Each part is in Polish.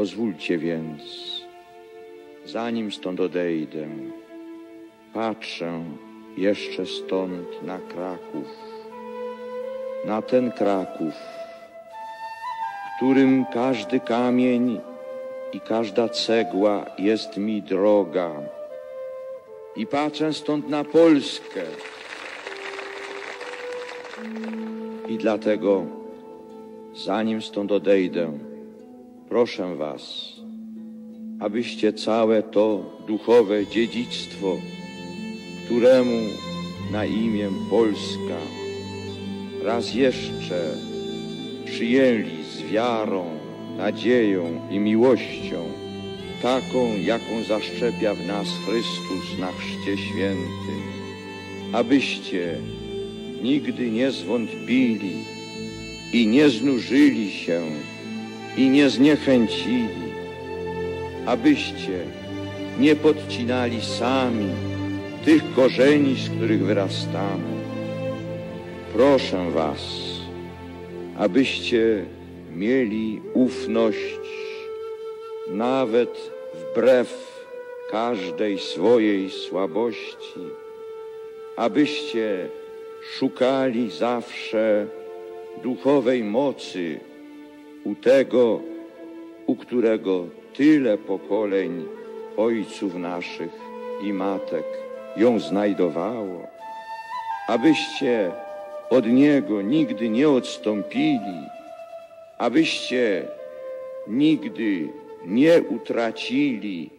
Pozwólcie więc, zanim stąd odejdę, patrzę jeszcze stąd na Kraków, na ten Kraków, którym każdy kamień i każda cegła jest mi droga. I patrzę stąd na Polskę. I dlatego, zanim stąd odejdę, proszę Was, abyście całe to duchowe dziedzictwo, któremu na imię Polska raz jeszcze przyjęli z wiarą, nadzieją i miłością, taką, jaką zaszczepia w nas Chrystus na chrzcie świętym, abyście nigdy nie zwątpili i nie znużyli się i nie zniechęcili, abyście nie podcinali sami tych korzeni, z których wyrastamy. Proszę Was, abyście mieli ufność nawet wbrew każdej swojej słabości, abyście szukali zawsze duchowej mocy u tego, u którego tyle pokoleń ojców naszych i matek ją znajdowało, abyście od Niego nigdy nie odstąpili, abyście nigdy nie utracili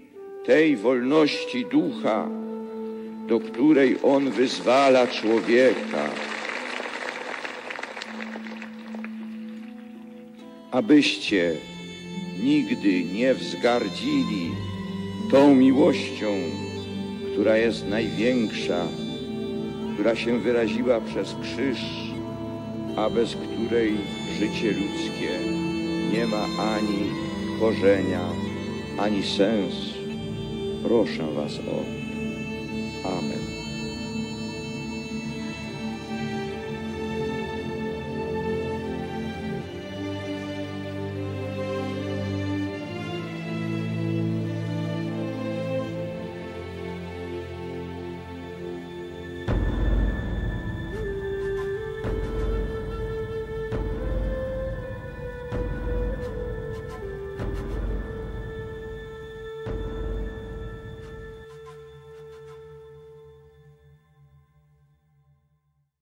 tej wolności ducha, do której On wyzwala człowieka. Abyście nigdy nie wzgardzili tą miłością, która jest największa, która się wyraziła przez krzyż, a bez której życie ludzkie nie ma ani korzenia, ani sensu. Proszę Was o. Amen.